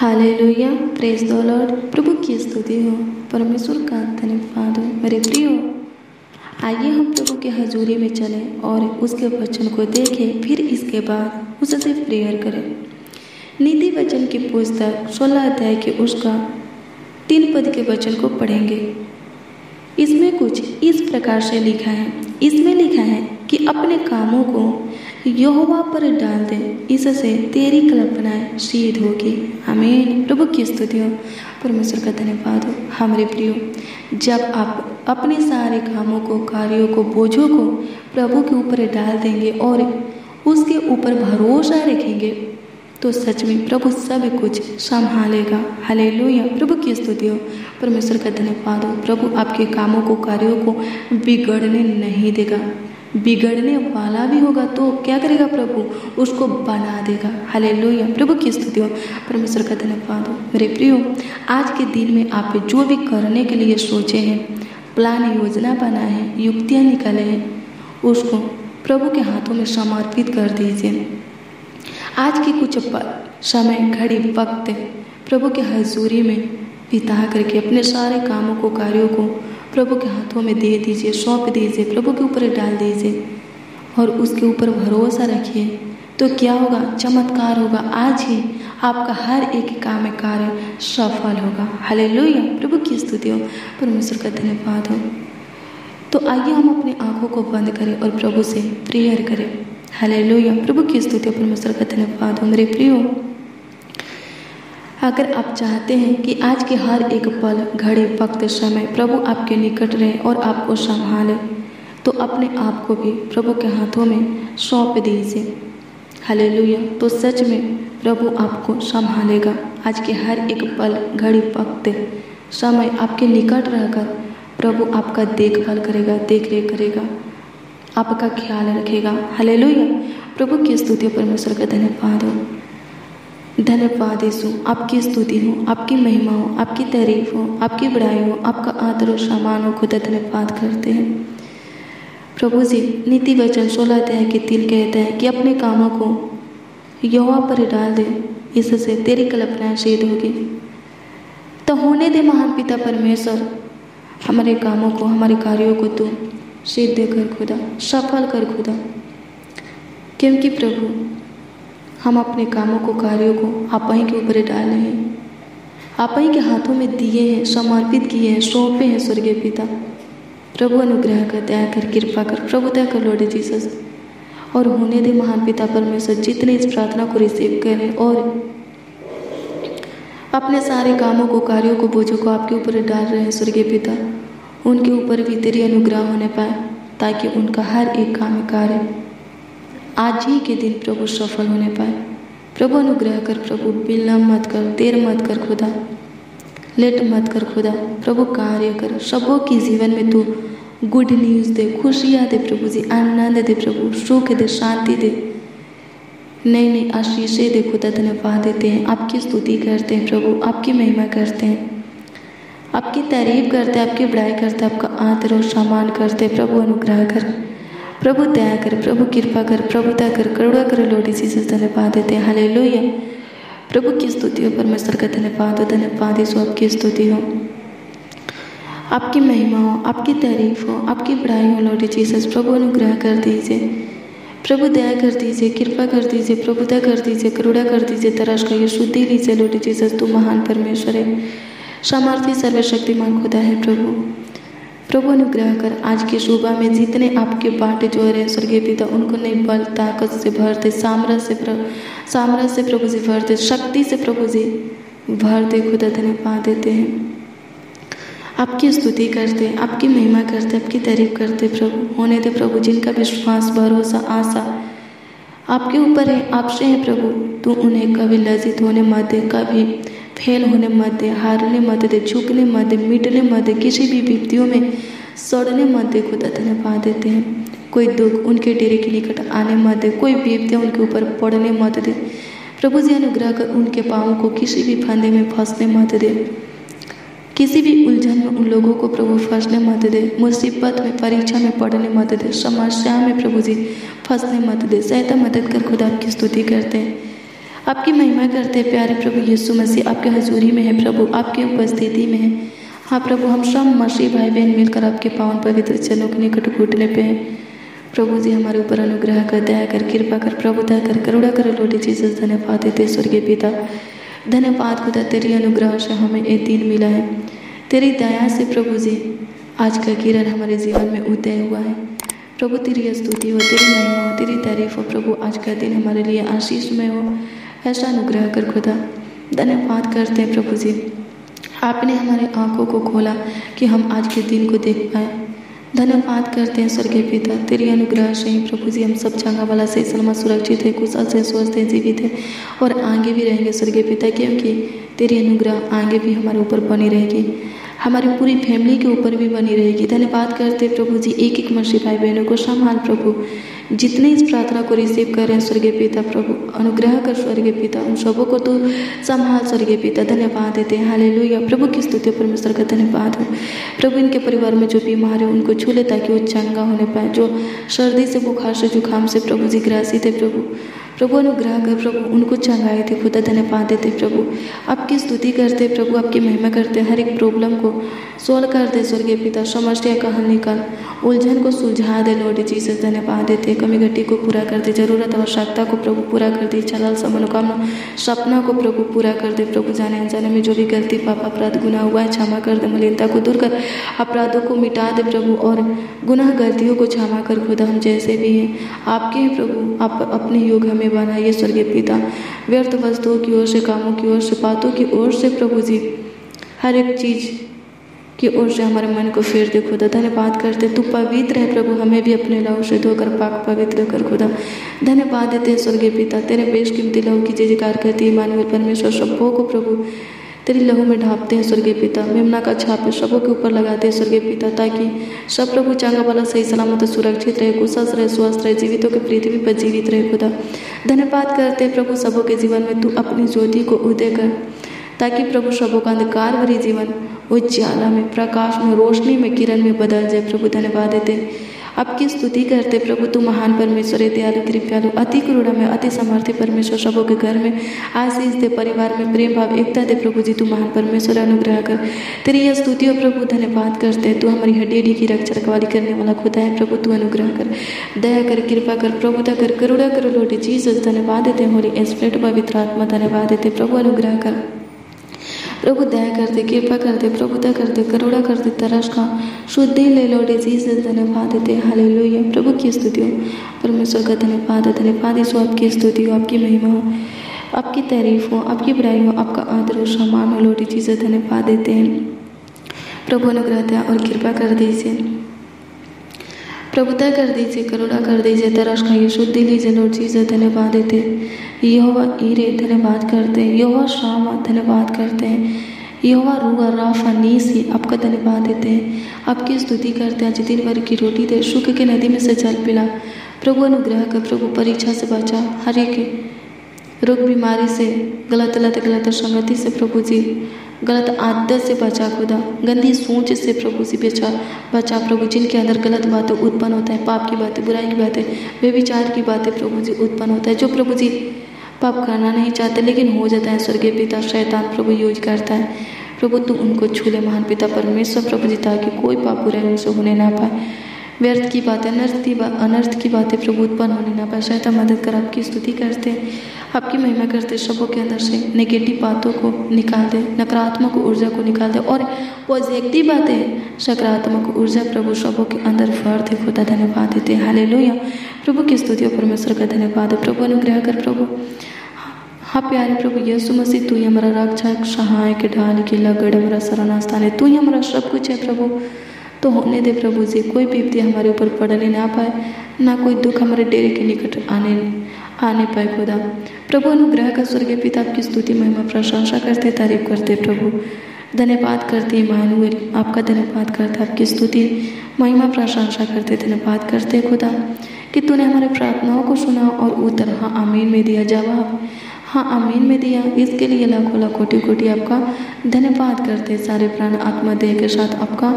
Hallelujah praise the lord प्रभु की स्तुति हो। परमेश्वर का धन्यवाद हो मेरे प्रियो, आइए हम प्रभु के हजूरी में चलें और उसके वचन को देखें, फिर इसके बाद उससे प्रेयर करें। नीति वचन की पुस्तक सोलह अध्याय के उसका तीन पद के वचन को पढ़ेंगे। इसमें कुछ इस प्रकार से लिखा है। इसमें लिखा है कि अपने कामों को यहोवा पर डाल दे। इससे तेरी कल्पनाएँ सिद्ध होगी। आमीन। प्रभु की स्तुति हो परमेश्वर का धन्यवाद हो। हमारे प्रियो, जब आप अपने सारे कामों को, कार्यों को, बोझों को प्रभु के ऊपर डाल देंगे और उसके ऊपर भरोसा रखेंगे तो सच में प्रभु सब कुछ संभालेगा। हालेलुया। प्रभु की स्तुति हो परमेश्वर का धन्यवाद हो। प्रभु आपके कामों को, कार्यों को बिगड़ने नहीं देगा। बिगड़ने वाला भी होगा तो क्या करेगा प्रभु? उसको बना देगा। हालेलुया। प्रभु की स्तुति हो। परमेश्वर का धन्यवाद हो। मेरे प्रियो, आज के दिन में आप जो भी करने के लिए सोचे हैं, प्लान योजना बना है, युक्तियाँ निकाले हैं, उसको प्रभु के हाथों में समर्पित कर दीजिए। आज के कुछ समय, घड़ी, वक्त प्रभु के हजूरी में बिता करके अपने सारे कामों को, कार्यों को प्रभु के हाथों में दे दीजिए, सौंप दीजिए प्रभु के ऊपर डाल दीजिए और उसके ऊपर भरोसा रखिए। तो क्या होगा? चमत्कार होगा। आज ही आपका हर एक काम कार्य सफल होगा। हले प्रभु की स्तुति हो परमेश्वर का धन्यवाद हो। तो आइए हम अपनी आँखों को बंद करें और प्रभु से प्रेयर करें। हले प्रभु की स्तुति हो परमेश्वर का धन्यवाद हो। मेरे प्रियो अगर आप चाहते हैं कि आज के हर एक पल घड़ी, वक्त, समय प्रभु आपके निकट रहे और आपको संभाले तो अपने आप को भी प्रभु के हाथों में सौंप दीजिए। हले तो सच में प्रभु आपको संभालेगा। आज के हर एक पल, घड़ी, वक्त, समय आपके निकट रहकर प्रभु आपका देखभाल करेगा देख रेख करेगा, आपका ख्याल रखेगा। हले प्रभु की स्तुति परमेश्वर का धन्यवाद हो। धन्यवाद यीशु आपकी स्तुति हो आपकी महिमा हो आपकी तारीफ़ हो आपकी बड़ाई हो आपका आदर और सामान हो खुदा धन्यवाद करते हैं। प्रभु जी, नीति वचन सोलह अध्याय के तिल कहते हैं कि अपने कामों को यहोवा पर डाल दे, इससे तेरी कल्पना सिद्ध होगी। तो होने दे महान पिता परमेश्वर, हमारे कामों को, हमारे कार्यों को तू सिद्ध कर खुदा, सफल कर खुदा। क्योंकि प्रभु हम अपने कामों को, कार्यों को आप ही के ऊपर डाले हैं। आप ही के हाथों में दिए हैं, समर्पित किए हैं, सौंपे हैं स्वर्गीय पिता। प्रभु अनुग्रह कर, दया कर, कृपा कर, प्रभु दया कर लॉर्ड जीसस और होने दे महान पिता परमेश्वर, जितने इस प्रार्थना को रिसीव करें और अपने सारे कामों को, कार्यों को, बोझों को आपके ऊपर डाल रहे हैं स्वर्गीय पिता। उनके ऊपर भी तेरी अनुग्रह होने पाए, ताकि उनका हर एक काम कार्य आज ही के दिन प्रभु सफल होने पाए। प्रभु अनुग्रह कर प्रभु विलम्ब मत कर, देर मत कर खुदा। लेट मत कर खुदा। प्रभु कार्य कर। सबों की जीवन में तू गुड न्यूज़ दे, खुशियाँ दे प्रभु जी, आनंद दे प्रभु, सुख दे, शांति दे। नई नई आशीषें दे खुदा धन्यवाद देते हैं। आपकी स्तुति करते हैं प्रभु, आपकी महिमा करते हैं। आपकी तारीफ़ करते आपकी बड़ाई करते हैं, आपका आदर और सम्मान करते प्रभु अनुग्रह कर। प्रभु दया कर, प्रभु कृपा कर, प्रभु दया कर, करुणा कर लॉर्ड इसी से धन्यवाद देते हैं। हालेलुया प्रभु की स्तुति हो, परमेश्वर का धन्यवाद हो, धन्यवाद यीशु आपकी स्तुति हो। आपकी महिमा हो, आपकी तारीफ़ हो, आपकी बड़ाई हो लॉर्ड जीसस प्रभु अनुग्रह कर दीजिए। प्रभु दया कर दीजिए, कृपा कर दीजिए, प्रभु दया कर दीजिए, करुणा कर दीजिए, तराश का ये शुद्धि लीजिए लॉर्ड जीसस तू महान परमेश्वर है। सामर्थ्य सर्वशक्तिमान खुदा है, प्रभु। प्रभु अनुग्रह कर, आज की सुबह में जितने आपके बाट जो रहे स्वर्गीय पिता, उनको नई बल, ताकत से भर दे से प्रभु से प्रभु जी भर दे, शक्ति से प्रभु जी भर दे, खुदा धन्यवाद देते हैं। आपकी स्तुति करते, आपकी महिमा करते, आपकी तारीफ़ करते प्रभु, होने दे प्रभु, जिनका विश्वास, भरोसा, आशा आपके ऊपर है, आपसे है प्रभु, तू उन्हें कभी लज्जित होने मत दे, कभी फेल होने मत दे हारने मत दे झुकने मत दे मिटने मत दे किसी भी विपत्तियों में सड़ने मत दे खुदा धन्यवाद देते हैं। कोई दुख उनके डेरे के निकट आने मत दे कोई विपत्तियाँ उनके ऊपर पड़ने मत दे। प्रभु जी अनुग्रह कर उनके पाँवों को किसी भी फंदे में फंसने मत दे। किसी भी उलझन में उन लोगों को प्रभु फंसने मत दे। मुसीबत में, परीक्षा में पढ़ने मत दे। समस्या में प्रभु जी फंसने मत दे। सहायता मदद कर खुदा आपकी स्तुति करते हैं। आपकी महिमा करते प्यारे प्रभु यीशु मसीह, आपके हजूरी में है प्रभु, आपकी उपस्थिति में है। हाँ प्रभु, हम सब मसीह भाई बहन मिलकर आपके पावन पवित्र चरणों के निकट घुटने पे हैं। प्रभु जी, हमारे ऊपर अनुग्रह कर, दया कर, कृपा कर, प्रभु दया कर, करुणा कर, लोटे जीसस, धन्यवाद देते स्वर्गीय पिता। धन्यवाद खुदा, तेरी अनुग्रह से हमें ये दिन मिला है। तेरी दया से प्रभु जी, आज का किरण हमारे जीवन में उदय हुआ है। प्रभु, तेरी स्तुति हो, तेरी महिमा हो, तेरी तारीफ़ हो, प्रभु, आज का दिन हमारे लिए आशीष में हो। ऐसा अनुग्रह कर खुदा, धन्यवाद करते हैं प्रभु जी। आपने हमारे आँखों को खोला कि हम आज के दिन को देख पाए। धन्यवाद करते हैं स्वर्गीय पिता, तेरी अनुग्रह से ही प्रभु जी हम सब जगह वाला से सलमा सुरक्षित है, कुशल से स्वस्थ है, जीवित है और आगे भी रहेंगे स्वर्गीय पिता, क्योंकि तेरी अनुग्रह आगे भी हमारे ऊपर बनी रहेगी। हमारी पूरी फैमिली के ऊपर भी बनी रहेगी। धन्यवाद करते प्रभु जी एक एक मर्सी भाई बहनों को संभाल प्रभु। जितने इस प्रार्थना को रिसीव कर रहे हैं, स्वर्गीय पिता प्रभु, अनुग्रह कर स्वर्गीय पिता, उन सबों को तो संभाल स्वर्गीय पिता, धन्यवाद देते हैं। हाले प्रभु की स्तुति परमेश्वर का धन्यवाद हो। प्रभु, इनके परिवार में जो बीमार है, उनको छू ले ताकि वो चंगा होने पाए, जो सर्दी से, बुखार से, जुकाम से प्रभु जी ग्रासित है, प्रभु। प्रभु, अनुग्रह कर प्रभु, उनको चंगाए थे, खुदा धन्यवाद देते प्रभु। आपकी स्तुति करते प्रभु, आपकी महिमा करते, हर एक प्रॉब्लम को सोल्व कर दे स्वर्गीय पिता समस्या का हल निकाल उलझन को सुलझा दे लॉर्ड जीसस धन्यवाद देते कमी घटी को पूरा कर दे, ज़रूरत, आवश्यकता को प्रभु पूरा कर दे चलाल सा मनोकामना, सपना को प्रभु पूरा कर दे, प्रभु जाने, अनजाने में जो भी गलती, पाप, अपराध गुना हुआ है, क्षमा कर दे, मलिनता को दूर कर, अपराधों को मिटा दे प्रभु, और गुनाह, गलतियों को क्षमा कर, खुदा हम जैसे भी हैं, आपके प्रभु, आप अपने योग हमें बनाइए स्वर्गीय पिता, व्यर्थ वस्तुओं की ओर से, कामों की ओर से, बातों की ओर से प्रभु जी, हर एक चीज़ की ओर से हमारे मन को फेर दे खुदा धन्यवाद करते, तू पवित्र है प्रभु, हमें भी अपने लहू से धोकर, पाक पवित्र कर खुदा। धन्यवाद देते हैं स्वर्गीय पिता, तेरे बेश कीमती लहू की जय जयकार करती है मानवीय परमेश्वर सबों को प्रभु। तेरी लहू में ढापते हैं स्वर्गीय पिता। मेमना का छाप सबों के ऊपर लगाते हैं स्वर्गीय पिता, ताकि सब प्रभु चांगा वाला सही सलामत सुरक्षित रहे, कुशल रहे, स्वस्थ रहे, जीवितों के पृथ्वी पर जीवित रहे खुदा। धन्यवाद करते हैं प्रभु सबों के जीवन में, तू अपनी ज्योति को उदय कर, ताकि प्रभु सबों का अंधकार भरी जीवन, उज्ज्वला में, प्रकाश में, रोशनी में, किरण में बदल जाए। प्रभु धन्यवाद देते आपकी स्तुति करते प्रभु, तू महान परमेश्वर है दयालु कृपयालु अति करुणा में, अति समर्थी परमेश्वर, सबों के घर में, आशीष दे, परिवार में, प्रेम भाव, एकता दे, प्रभु जी, तू महान परमेश्वर, अनुग्रह कर। तेरी यह स्तुति और प्रभु, धन्यवाद करते हैं। तू हमारी हड्डी हड्डी की रक्षा रखवाली करने वाला खुदा है, प्रभु, तू अनुग्रह कर। दया कर, कृपा कर प्रभुता कर, करुणा कर लोटे चीज़ धन्यवाद देते होली एस्प्रेट पवित्र आत्मा, धन्यवाद देते प्रभु, अनुग्रह कर। प्रभु दया कर दे कृपा कर दे प्रभु करते कर करते, करुणा दे तरस का शुद्धि ले लो डिज़ीज़ धन्यवाद देते हाले प्रभु की स्तुति हो, परमेश्वर का धन्यवाद धन्यवाद यीशु आपकी स्तुति हो, आपकी महिमा हो, आपकी तारीफ़ हो, आपकी बुराई हो, आपका आदर हो सम्मान हो लोटी चीज़ें धन्यवाद देते हैं। प्रभु, अनुग्रह और कृपा कर दीजिए। प्रभुता कर दीजिए, करुणा कर दीजिए तरस खाइए, शुद्धि लीजिए लॉर्ड चीज़ें धन्यवाद देते यहोवा ईरे, धन्यवाद करते हैं। यहोवा शाम, धन्यवाद करते हैं। यहोवा रुआ राफा, नीसी, आपका धन्यवाद देते हैं। आपकी स्तुति करते हैं। आज दिन की रोटी दे सुख के नदी में से जल पिला। प्रभु अनुग्रह कर, प्रभु परीक्षा से बचा। हर एक रोग बीमारी से, गलत गलत गलत संगति से प्रभु जी गलत आदत से बचा खुदा, गंदी सोच से प्रभु से बचा बचा प्रभु, जिनके अंदर गलत बातें उत्पन्न होता है, पाप की बातें, बुराई की बातें व्यविचार की बातें प्रभु जी उत्पन्न होता है, जो प्रभु जी पाप करना नहीं चाहते, लेकिन हो जाता है, स्वर्गीय पिता शैतान प्रभु यूज़ करता है। प्रभु, तू उनको छूले, महान पिता परमेश्वर, प्रभु जी, ताकि कोई पाप, बुराई उनसे होने ना पाए। व्यर्थ की बातें, अनर्थ की बात अनर्थ की बातें प्रभु उत्पन्न होने ना पाए। शैतान मदद कर, आपकी स्तुति करते, आपकी महिमा करते सबों के अंदर से नेगेटिव बातों को निकाल दे नकारात्मक ऊर्जा को निकाल दे और पॉजिटिव बातें, सकारात्मक ऊर्जा प्रभु सबों के अंदर भर दे खुदा धन्यवाद देते हैं। हाले प्रभु की स्तुति और परमेश्वर का धन्यवाद प्रभु अनुग्रह कर प्रभु। हाँ प्यारे प्रभु यीशु मसीह, तू ही हमारा रक्षक सहाय के ढाल की लगड़, हमारा शरणा स्थान है। तू ही हमारा सब कुछ है प्रभु। तो होने दे प्रभु जी, कोई विपत्ति हमारे ऊपर पड़ने ना पाए, ना कोई दुख हमारे डेरे के निकट आने आने पाए खुदा। प्रभु, अनुग्रह का स्वर्गीय पिता, आपकी स्तुति महिमा प्रशंसा करते, तारीफ़ करते प्रभु। धन्यवाद करते मानुएल आपका धन्यवाद करते, आपकी स्तुति, महिमा प्रशंसा करते, धन्यवाद करते खुदा। कि तूने हमारे प्रार्थनाओं को सुना और उतर हाँ आमीन में दिया जवाब हाँ अमीन में दिया। इसके लिए लाखों लाखों कोटि कोटि आपका धन्यवाद करते हैं। सारे प्राण आत्मा देह के साथ आपका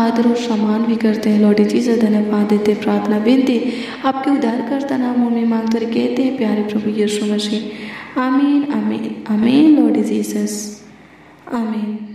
आदर और सम्मान भी करते हैं। लौटे से धन्यवाद देते प्रार्थना बेनती आपके उद्धार करता नाम में मांगते कहते हैं। प्यारे प्रभु यीशु मसीह, आमीन आमीन आमीन। लॉर्ड जीसस, आमीन।